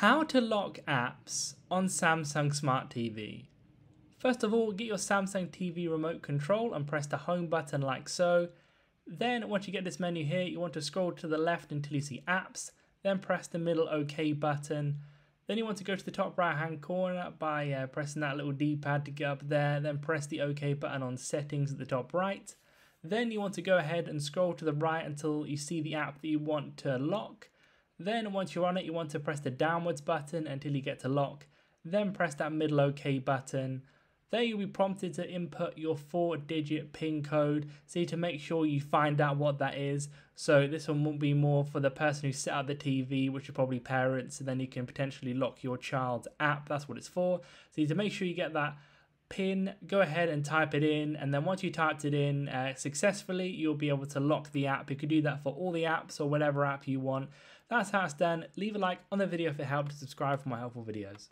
How to lock apps on Samsung Smart TV. First of all, get your Samsung TV remote control and press the home button like so. Then once you get this menu here, you want to scroll to the left until you see apps, then press the middle OK button. Then you want to go to the top right hand corner by uh, pressing that little D-pad to get up there, then press the OK button on settings at the top right. Then you want to go ahead and scroll to the right until you see the app that you want to lock. Then once you're on it, you want to press the downwards button until you get to lock. Then press that middle OK button. There you'll be prompted to input your four digit PIN code. So to make sure you find out what that is. So this one won't be more for the person who set up the TV, which are probably parents, and then you can potentially lock your child's app. That's what it's for. So you to make sure you get that pin, go ahead and type it in, and then once you typed it in uh, successfully, you'll be able to lock the app. You could do that for all the apps or whatever app you want. That's how it's done. Leave a like on the video if it helped, subscribe for more helpful videos.